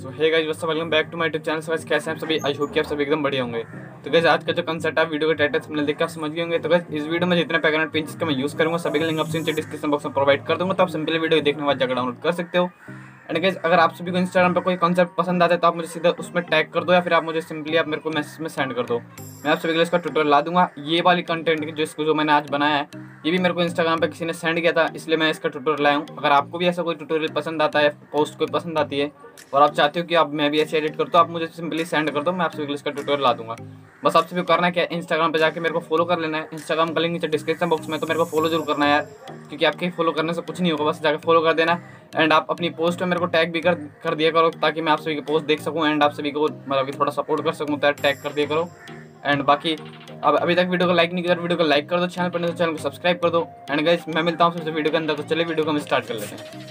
सो hey guys बस welcome back to my YouTube channel कैसे हैं आप सभी? आई होप कि आप सभी एकदम बढ़िया होंगे। तो गाइस आज का जो कंसेप्ट है वीडियो के टाइटल हमने देख आप समझ गए होंगे। तो गाइस इस वीडियो में जितने बैकग्राउंड पिंच का मैं यूज़ करूँगा, सभी के लिंक आपसे डिस्क्रिप्शन बॉक्स में प्रोवाइड कर दूँगा। तो आप सिंपली वीडियो देखने के बाद डाउनलोड कर सकते हो। एंड गाइस अगर आप सभी को इंस्टाग्राम पर कोई कॉन्सेप्ट पसंद आता है तो आप मुझे सीधा उसमें टैग कर दो या फिर आप मुझे सिंपली आप मेरे को मैसेज में सेंड कर दो। मैं आप सभी के लिए इसका ट्यूटोरियल ला दूँगा। ये वाली कंटेंट जो इसको जो मैंने आज बनाया है, ये भी मेरे को इंस्टाग्राम पर किसी ने सेंड किया था, इसलिए मैं इसका ट्यूटोरियल लाया हूँ। अगर आपको भी ऐसा कोई ट्यूटोरियल पसंद आता है पोस्ट कोई पसंद आती है, और आप चाहते हो कि आप मैं भी ऐसे एडिट कर तो आप मुझे सिंपली सेंड कर दो, मैं आप सभी के लिए इसका ट्यूटोरियल ला दूँगा। बस आप सभी करना है क्या? इंस्टाग्राम पे जाके मेरे को फॉलो कर लेना है। इंस्टाग्राम का लिंक नीचे डिस्क्रिप्शन बॉक्स में तो मेरे को फॉलो ज़रूर करना है यार। क्योंकि आपके फॉलो करने से कुछ नहीं होगा, बस जाके फॉलो कर देना। एंड आप अपनी पोस्ट में मेरे को टैग भी कर कर दिया करो, ताकि मैं आप सभी की पोस्ट देख सकूँ एंड आप सभी को मतलब कि थोड़ा सपोर्ट कर सकूँ तो टैग कर दिया करो। एंड बाकी, अब अभी तक वीडियो को लाइक नहीं किया वीडियो को लाइक कर दो चैनल पर नहीं तो चैनल को सब्सक्राइब कर दो। एंड गाइस मैं मिलता हूँ सबसे वीडियो के अंदर तो चलिए वीडियो को हम स्टार्ट कर लेते हैं.